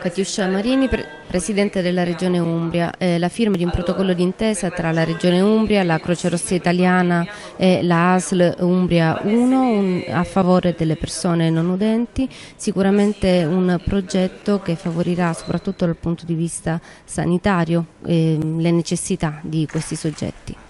Catiuscia Marini, pre Presidente della Regione Umbria, eh, la firma di un protocollo d'intesa tra la Regione Umbria, la Croce Rossa Italiana e la ASL Umbria 1 un, a favore delle persone non udenti, sicuramente un progetto che favorirà soprattutto dal punto di vista sanitario eh, le necessità di questi soggetti.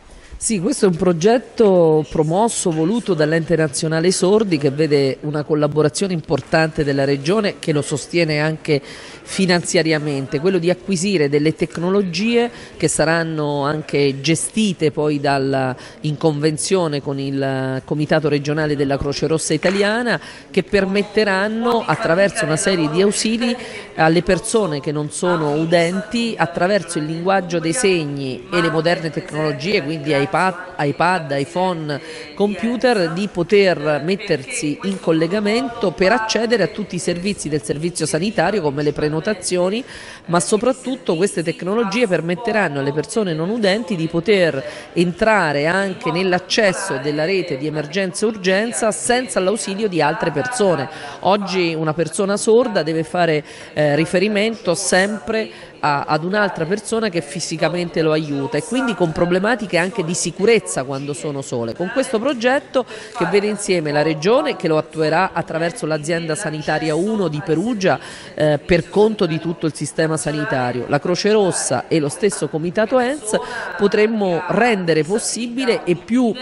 Sì, questo è un progetto promosso, voluto dall'ente nazionale sordi che vede una collaborazione importante della regione che lo sostiene anche finanziariamente, quello di acquisire delle tecnologie che saranno anche gestite poi dal, in convenzione con il Comitato regionale della Croce Rossa Italiana che permetteranno attraverso una serie di ausili alle persone che non sono udenti attraverso il linguaggio dei segni e le moderne tecnologie, quindi ai iPad, iPad, iPhone, computer di poter mettersi in collegamento per accedere a tutti i servizi del servizio sanitario come le prenotazioni, ma soprattutto queste tecnologie permetteranno alle persone non udenti di poter entrare anche nell'accesso della rete di emergenza e urgenza senza l'ausilio di altre persone. Oggi una persona sorda deve fare eh, riferimento sempre a, ad un'altra persona che fisicamente lo aiuta e quindi con problematiche anche di sicurezza quando sono sole. Con questo progetto che vede insieme la Regione che lo attuerà attraverso l'azienda sanitaria 1 di Perugia eh, per conto di tutto il sistema sanitario, la Croce Rossa e lo stesso Comitato ENS potremmo rendere possibile e più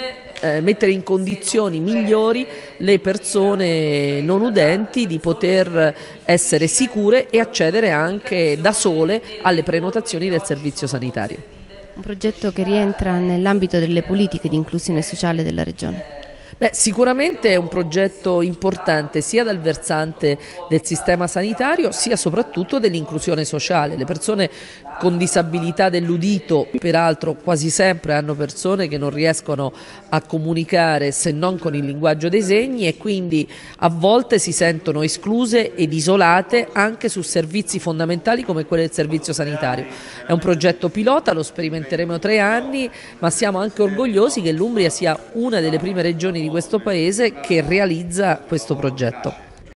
eh, mettere in condizioni migliori le persone non udenti di poter essere sicure e accedere anche da sole alle prenotazioni del servizio sanitario. Un progetto che rientra nell'ambito delle politiche di inclusione sociale della Regione. Beh, sicuramente è un progetto importante sia dal versante del sistema sanitario sia soprattutto dell'inclusione sociale. Le persone con disabilità dell'udito, peraltro quasi sempre hanno persone che non riescono a comunicare se non con il linguaggio dei segni e quindi a volte si sentono escluse ed isolate anche su servizi fondamentali come quello del servizio sanitario. È un progetto pilota, lo sperimenteremo tre anni, ma siamo anche orgogliosi che l'Umbria sia una delle prime regioni di questo Paese che realizza questo progetto.